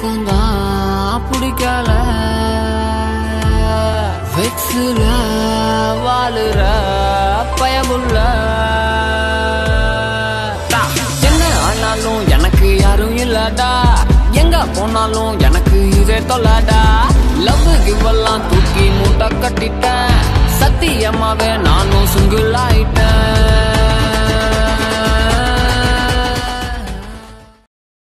எனக்கும் தான் பிடிக்கல. வெக்ஸுல வாழுற பயமுள்ள. என்ன ஆனாலும் எனக்கு யாரும் இல்லடா. எங்க போனாலும் எனக்கு இதே தொல்லடா. லவ் கிவெல்லாம் தூக்கி மூட்டை கட்டிட்டேன். சத்தியமாவே நானும் சிங்கிள் ஆயிட்டேன்.